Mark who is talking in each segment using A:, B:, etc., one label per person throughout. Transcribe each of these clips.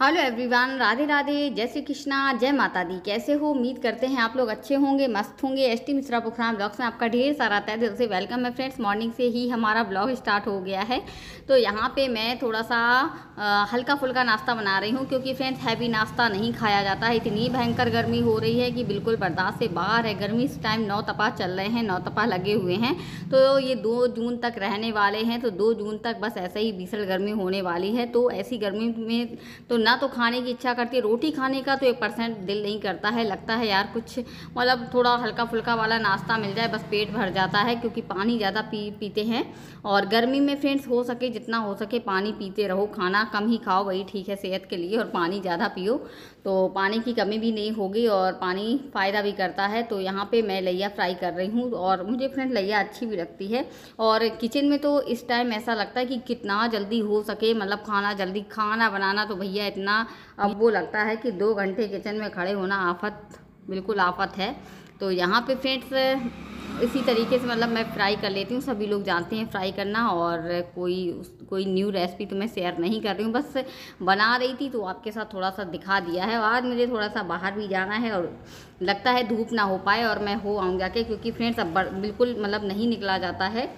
A: Hello everyone, Radhe Radhe जय श्री कृष्णा, जय माता दी। कैसे हो? उम्मीद करते हैं आप लोग अच्छे होंगे, मस्त होंगे। S T Mishra Pokhram blogs में आपका ढेर सारा तय दिल से वेलकम है फ्रेंड्स, मॉर्निंग से ही हमारा ब्लॉग स्टार्ट हो गया है। तो यहाँ पे मैं थोड़ा सा हल्का फुल्का नाश्ता बना रही हूँ, क्योंकि फ्रेंड्स हैवी नाश्ता नहीं खाया जाता है। इतनी भयंकर गर्मी हो रही है कि बिल्कुल बर्दाश्त से बाहर है। गर्मी इस टाइम नौ तपा चल रहे हैं, नौ तपा लगे हुए हैं। तो ये दो जून तक रहने वाले हैं तो दो जून तक बस ऐसे ही भीषण गर्मी होने वाली है। तो ऐसी गर्मी में तो ना तो खाने की इच्छा करती है। रोटी खाने का तो एक परसेंट दिल नहीं करता है, लगता है यार कुछ मतलब थोड़ा हल्का फुल्का वाला नाश्ता मिल जाए, बस पेट भर जाता है क्योंकि पानी ज़्यादा पी, पीते हैं। और गर्मी में फ्रेंड्स हो सके, जितना हो सके पानी पीते रहो, खाना कम ही खाओ, वही ठीक है सेहत के लिए और पानी ज़्यादा पियो। तो पानी की कमी भी नहीं होगी और पानी फ़ायदा भी करता है। तो यहाँ पर मैं लैया फ्राई कर रही हूँ और मुझे फ्रेंड लैया अच्छी भी लगती है। और किचन में तो इस टाइम ऐसा लगता है कि कितना जल्दी हो सके मतलब खाना जल्दी, खाना बनाना तो भैया इतना, अब वो लगता है कि दो घंटे किचन में खड़े होना आफत, बिल्कुल आफत है। तो यहाँ पे फ्रेंड्स इसी तरीके से मतलब मैं फ्राई कर लेती हूँ, सभी लोग जानते हैं फ्राई करना और कोई कोई न्यू रेसिपी तो मैं शेयर नहीं कर रही हूँ, बस बना रही थी तो आपके साथ थोड़ा सा दिखा दिया है आज मुझे थोड़ा सा बाहर भी जाना है और लगता है धूप ना हो पाए और मैं हो आऊँ जाके क्योंकि फ्रेंड्स अब बिल्कुल मतलब नहीं निकला जाता है।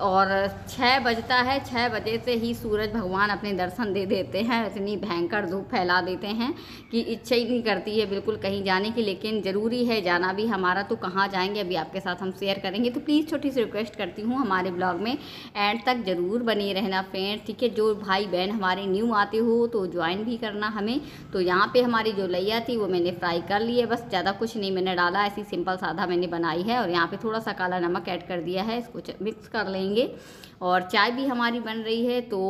A: और छः बजता है छः बजे से ही सूरज भगवान अपने दर्शन दे देते हैं, इतनी भयंकर धूप फैला देते हैं कि इच्छा ही नहीं करती है बिल्कुल कहीं जाने की, लेकिन ज़रूरी है जाना भी, हमारा तो कहाँ जाएँगे, अभी आपके साथ हम शेयर करेंगे। तो प्लीज़ छोटी सी रिक्वेस्ट करती हूँ हमारे ब्लॉग में एंड तक ज़रूर बने रहना फ्रेंड ठीक है? जो भाई बहन हमारे न्यू आते हो तो ज्वाइन भी करना हमें। तो यहाँ पर हमारी जो लैया थी, वो मैंने फ्राई कर ली है। बस ज़्यादा कुछ नहीं मैंने डाला, ऐसी सिंपल सादा मैंने बनाई है, और यहाँ पे थोड़ा सा काला नमक ऐड कर दिया है, इसको मिक्स कर लेंगे। और चाय भी हमारी बन रही है तो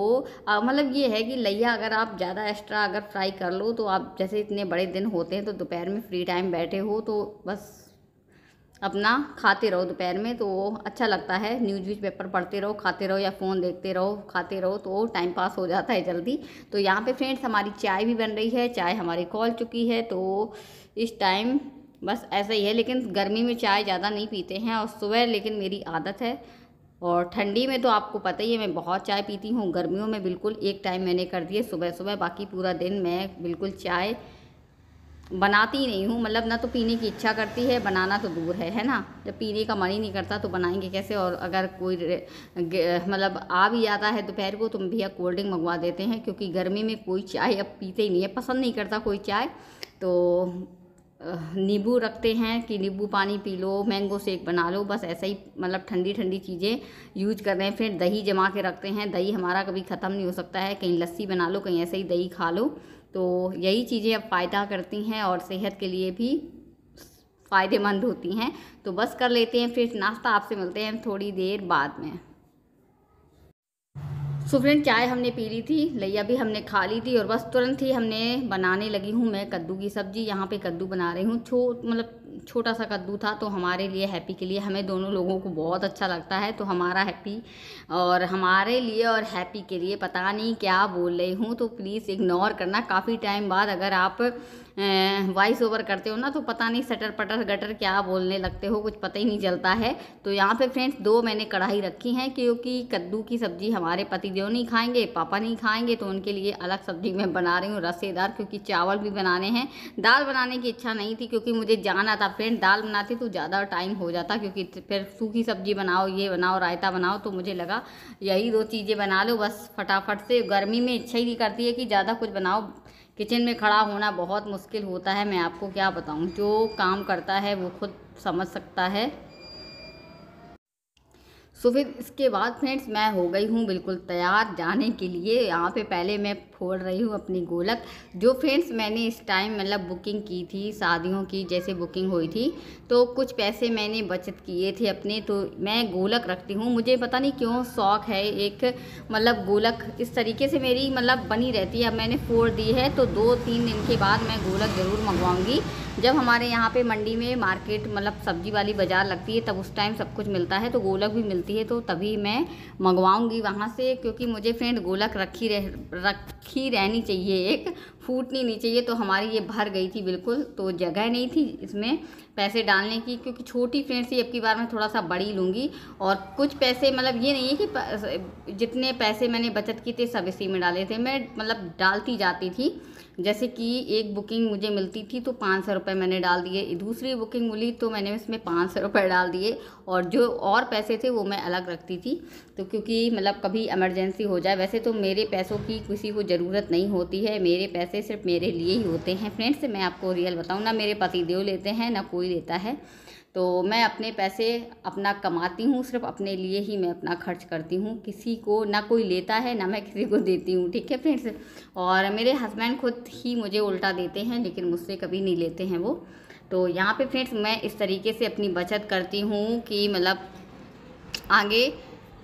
A: मतलब ये है कि लैया अगर आप ज़्यादा एक्स्ट्रा अगर फ्राई कर लो तो आप जैसे इतने बड़े दिन होते हैं तो दोपहर में फ्री टाइम बैठे हो तो बस अपना खाते रहो दोपहर में तो अच्छा लगता है। न्यूज़ व्यूज़ पेपर पढ़ते रहो, खाते रहो या फ़ोन देखते रहो, खाते रहो तो टाइम पास हो जाता है जल्दी। तो यहाँ पे फ्रेंड्स हमारी चाय भी बन रही है, चाय हमारी खोल चुकी है तो इस टाइम बस ऐसा ही है। लेकिन गर्मी में चाय ज़्यादा नहीं पीते हैं और सुबह लेकिन मेरी आदत है। और ठंडी में तो आपको पता ही है, मैं बहुत चाय पीती हूँ। गर्मियों में बिल्कुल एक टाइम मैंने कर दिए सुबह सुबह बाकी पूरा दिन मैं बिल्कुल चाय बनाती नहीं हूँ। मतलब ना तो पीने की इच्छा करती है, बनाना तो दूर है है ना? जब पीने का मन ही नहीं करता तो बनाएँगे कैसे? और अगर कोई मतलब आ भी जाता है दोपहर को तो भैया कोल्ड ड्रिंक मंगवा देते हैं, क्योंकि गर्मी में कोई चाय अब पीते ही नहीं है, पसंद नहीं करता कोई चाय। तो नींबू रखते हैं कि नींबू पानी पी लो, मैंगो शेक बना लो, बस ऐसा ही मतलब ठंडी ठंडी चीज़ें यूज़ कर रहे हैं। फिर दही जमा के रखते हैं। दही हमारा कभी ख़त्म नहीं हो सकता है। कहीं लस्सी बना लो, कहीं ऐसे ही दही खा लो। तो यही चीज़ें अब फ़ायदा करती हैं और सेहत के लिए भी फ़ायदेमंद होती हैं। तो बस कर लेते हैं फिर नाश्ता, आपसे मिलते हैं थोड़ी देर बाद में। सो फ्रेंड, चाय हमने पी ली थी लैया भी हमने खा ली थी और बस तुरंत ही हमने बनाने लगी हूँ मैं कद्दू की सब्ज़ी। यहाँ पे कद्दू बना रही हूँ, छो मतलब छोटा सा कद्दू था तो हमारे लिए हैप्पी के लिए हमें दोनों लोगों को बहुत अच्छा लगता है तो हमारा हैप्पी और हमारे लिए और हैप्पी के लिए पता नहीं क्या बोल रही हूँ तो प्लीज़ इग्नोर करना। काफ़ी टाइम बाद अगर आप वॉइस ओवर करते हो ना तो पता नहीं सटर पटर गटर क्या बोलने लगते हो, कुछ पता ही नहीं चलता है। तो यहाँ पे फ्रेंड्स दो मैंने कढ़ाई रखी हैं, क्योंकि कद्दू की सब्ज़ी हमारे पति देव नहीं खाएँगे, पापा नहीं खाएँगे तो उनके लिए अलग सब्ज़ी मैं बना रही हूँ रसेदार क्योंकि चावल भी बनाने हैं। दाल बनाने की इच्छा नहीं थी, क्योंकि मुझे जाना था। फ्रेंड दाल बनाती तो ज़्यादा टाइम हो जाता, क्योंकि फिर सूखी सब्ज़ी बनाओ, ये बनाओ, रायता बनाओ तो मुझे लगा, यही दो चीज़ें बना लो, बस फटाफट से। गर्मी में इच्छा ही नहीं करती है कि ज़्यादा कुछ बनाओ। किचन में खड़ा होना बहुत मुश्किल होता है। मैं आपको क्या बताऊँ, जो काम करता है वो खुद समझ सकता है। सो फिर इसके बाद फ्रेंड्स मैं हो गई हूँ बिल्कुल तैयार जाने के लिए। यहाँ पे पहले मैं फोड़ रही हूँ अपनी गोलक, जो फ्रेंड्स मैंने इस टाइम मतलब बुकिंग की थी, शादियों की, जैसे बुकिंग हुई थी। तो कुछ पैसे मैंने बचत किए थे अपने तो मैं गोलक रखती हूँ। मुझे पता नहीं क्यों शौक़ है एक मतलब गोलक, इस तरीके से मेरी मतलब बनी रहती है। अब मैंने फोड़ दी है तो दो तीन दिन के बाद मैं गोलक ज़रूर मंगवाऊँगी। जब हमारे यहाँ पर मंडी में मार्केट मतलब सब्ज़ी वाली बाज़ार लगती है, तब उस टाइम सब कुछ मिलता है तो गोलक भी मिलती है तो तभी मैं मंगवाऊँगी वहाँ से, क्योंकि मुझे फ्रेंड गोलक रखी रह, रखी रहनी चाहिए एक। फूटनी नहीं चाहिए तो हमारी, ये भर गई थी बिल्कुल तो जगह नहीं थी इसमें पैसे डालने की, क्योंकि छोटी फ्रेंड ही अब की बार मैं थोड़ा सा बड़ी लूँगी। और कुछ पैसे मतलब ये नहीं है कि जितने पैसे मैंने बचत किए थे, सब इसी में डाले थे। मैं मतलब डालती जाती थी। जैसे कि एक बुकिंग मुझे मिलती थी तो पाँच सौ रुपये मैंने डाल दिए। दूसरी बुकिंग मिली तो मैंने उसमें पाँच सौ रुपये डाल दिए। और जो और पैसे थे, वो मैं अलग रखती थी। तो क्योंकि मतलब कभी इमरजेंसी हो जाए, वैसे तो मेरे पैसों की किसी को ज़रूरत नहीं होती है। मेरे पैसे सिर्फ़ मेरे लिए ही होते हैं। फ्रेंड्स मैं आपको रियल बताऊँ, ना मेरे पति देव लेते हैं, ना कोई लेता है। तो मैं अपने पैसे अपना कमाती हूँ, सिर्फ़ अपने लिए ही मैं अपना खर्च करती हूँ। किसी को ना कोई लेता है, ना मैं किसी को देती हूँ, ठीक है फ्रेंड्स और मेरे हस्बैंड खुद ही मुझे उल्टा देते हैं, लेकिन मुझसे कभी नहीं लेते हैं वो। तो यहाँ पे फ्रेंड्स मैं इस तरीके से अपनी बचत करती हूँ कि मतलब आगे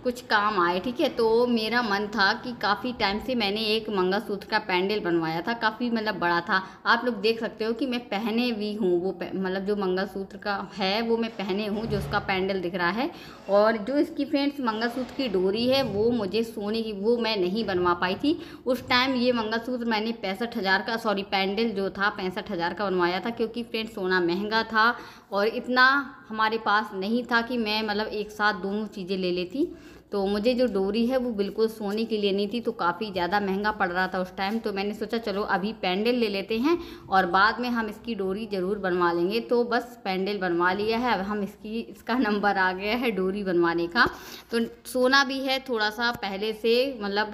A: कुछ काम आए, ठीक है? तो मेरा मन था कि काफ़ी टाइम से मैंने एक मंगलसूत्र का पैंडल बनवाया था, काफ़ी मतलब बड़ा था। आप लोग देख सकते हो कि मैं पहने भी हूँ, वो मतलब जो मंगलसूत्र का है, वो मैं पहने हूँ, जो उसका पैंडल दिख रहा है। और जो इसकी फ्रेंड्स मंगलसूत्र की डोरी है, वो मुझे सोने की, वो मैं नहीं बनवा पाई थी। उस टाइम ये मंगलसूत्र मैंने पैंसठ हज़ार का सॉरी पैंडल जो था, पैंसठ हज़ार का बनवाया था, क्योंकि फ्रेंड्स सोना महँगा था और इतना हमारे पास नहीं था कि मैं मतलब एक साथ दोनों चीज़ें ले लेती। तो मुझे जो डोरी है वो बिल्कुल सोने के लिए नहीं थी तो काफ़ी ज़्यादा महँगा पड़ रहा था उस टाइम। तो मैंने सोचा, चलो अभी पैंडल ले लेते हैं और बाद में हम इसकी डोरी ज़रूर बनवा लेंगे। तो बस पैंडल बनवा लिया है, अब हम इसकी, इसका नंबर आ गया है डोरी बनवाने का। तो सोना भी है थोड़ा सा पहले से मतलब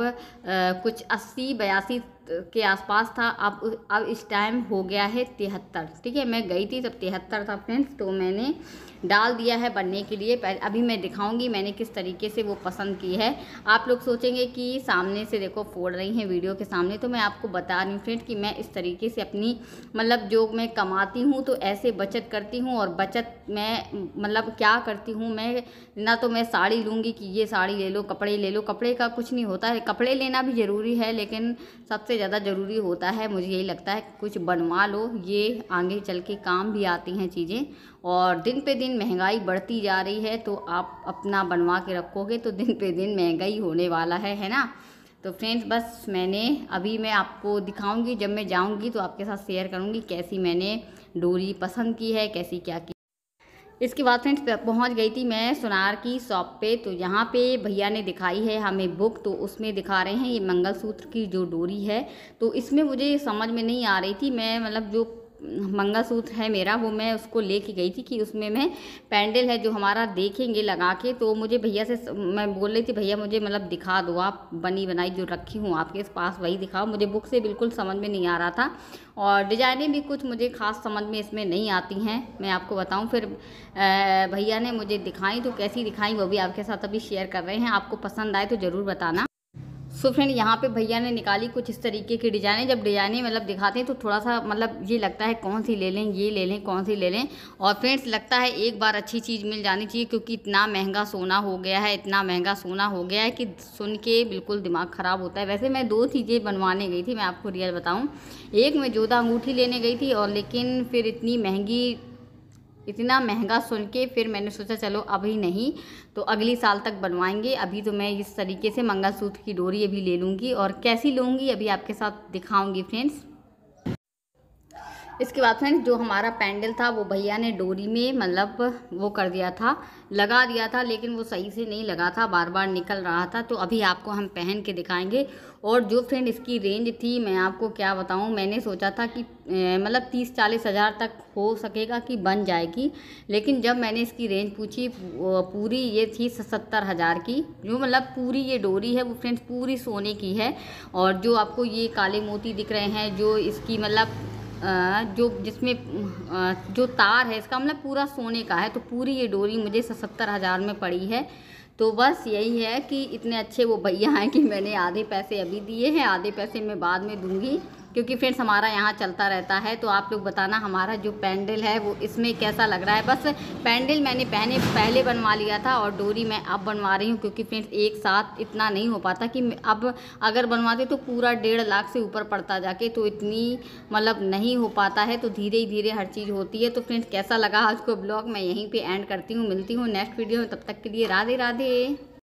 A: कुछ अस्सी बयासी के आसपास था, अब अब इस टाइम हो गया है तिहत्तर। ठीक है, मैं गई थी तब तिहत्तर था फ्रेंड्स तो मैंने डाल दिया है बनने के लिए। पहले अभी मैं दिखाऊँगी मैंने किस तरीके से वो पसंद की है। आप लोग सोचेंगे कि सामने से देखो फोड़ रही हैं वीडियो के सामने तो मैं आपको बता रही हूँ फ्रेंड कि मैं इस तरीके से अपनी मतलब जो मैं कमाती हूँ तो ऐसे बचत करती हूँ और बचत मैं मतलब क्या करती हूँ, मैं, ना तो मैं साड़ी लूँगी कि ये साड़ी ले लो, कपड़े ले लो। कपड़े का कुछ नहीं होता है। कपड़े लेना भी ज़रूरी है, लेकिन सबसे ज़्यादा ज़रूरी होता है, मुझे यही लगता है कुछ बनवा लो। ये आगे चल के काम भी आती हैं चीज़ें और दिन पे दिन महँगाई बढ़ती जा रही है तो आप अपना बनवा के रखोगे तो दिन पे दिन महँगाई होने वाला है है ना? तो फ्रेंड्स, बस मैंने अभी मैं आपको दिखाऊँगी, जब मैं जाऊँगी तो आपके साथ शेयर करूँगी कैसी मैंने डोरी पसंद की है, कैसी क्या की इसके बाद फ्रेंड्स पहुँच गई थी मैं सुनार की शॉप पे। तो यहाँ पे भैया ने दिखाई है हमें बुक तो उसमें दिखा रहे हैं ये मंगलसूत्र की जो डोरी है। तो इसमें मुझे समझ में नहीं आ रही थी मैं मतलब जो मंगलसूत्र है मेरा, वो मैं उसको लेके गई थी कि उसमें मैं पैंडल है जो हमारा देखेंगे लगा के। तो मुझे भैया से मैं बोल रही थी, भैया मुझे मतलब दिखा दो, आप बनी बनाई जो रखी हूँ, आपके पास वही दिखाओ। मुझे बुक से बिल्कुल समझ में नहीं आ रहा था और डिजाइनें भी कुछ मुझे ख़ास समझ में इसमें नहीं आती हैं, मैं आपको बताऊँ। फिर भैया ने मुझे दिखाई तो कैसी दिखाई वो भी आपके साथ अभी शेयर कर रहे हैं, आपको पसंद आए तो ज़रूर बताना। सो फ्रेंड यहाँ पे भैया ने निकाली कुछ इस तरीके की डिज़ाइनें जब डिज़ाइनें मतलब दिखाते हैं तो थोड़ा सा मतलब ये लगता है कौन सी ले लें, ये ले लें, कौन सी ले लें। और फ्रेंड्स लगता है एक बार अच्छी चीज़ मिल जानी चाहिए क्योंकि इतना महँगा सोना हो गया है, इतना महँगा सोना हो गया है कि सुन के बिल्कुल दिमाग ख़राब होता है। वैसे मैं दो चीज़ें बनवाने गई थी, मैं आपको रियल बताऊँ। एक मैं जोधा अंगूठी लेने गई थी और लेकिन फिर इतनी महँगी इतना महँगा सुन के फिर मैंने सोचा, चलो अभी नहीं तो अगली साल तक बनवाएँगे। अभी तो मैं इस तरीके से मंगलसूत्र की डोरी अभी ले लूँगी और कैसी लूँगी, अभी आपके साथ दिखाऊँगी फ्रेंड्स इसके बाद फ्रेंड्स, जो हमारा पैंडल था, वो भैया ने डोरी में मतलब वो कर दिया था। लगा दिया था, लेकिन वो सही से नहीं लगा था। बार बार निकल रहा था तो अभी आपको हम पहन के दिखाएँगे। और जो फ्रेंड इसकी रेंज थी, मैं आपको क्या बताऊँ, मैंने सोचा था कि मतलब तीस चालीस हज़ार तक हो सकेगा कि बन जाएगी। लेकिन जब मैंने इसकी रेंज पूछी पूरी ये थी सत्तर हज़ार की। जो मतलब पूरी ये डोरी है, वो फ्रेंड्स, पूरी सोने की है। और जो आपको ये काले मोती दिख रहे हैं, जो इसकी मतलब जो जिसमें जो तार है, इसका मतलब पूरा सोने का है तो पूरी ये डोरी मुझे सत्तर हज़ार में पड़ी है। तो बस यही है कि इतने अच्छे वो भैया हैं कि मैंने आधे पैसे अभी दिए हैं, आधे पैसे मैं बाद में दूँगी। क्योंकि फ्रेंड्स हमारा यहाँ चलता रहता है तो आप लोग बताना हमारा जो पैंडल है, वो इसमें कैसा लग रहा है। बस पैंडल मैंने पहने, पहले बनवा लिया था और डोरी मैं अब बनवा रही हूँ, क्योंकि फ्रेंड्स एक साथ इतना नहीं हो पाता कि अब अगर बनवाते तो पूरा डेढ़ लाख से ऊपर पड़ता जाके तो इतनी मतलब नहीं हो पाता है तो धीरे धीरे हर चीज़ होती है। तो फ्रेंड्स कैसा लगा आज को ब्लॉग मैं यहीं पर एंड करती हूँ, मिलती हूँ नेक्स्ट वीडियो में, तब तक के लिए राधे राधे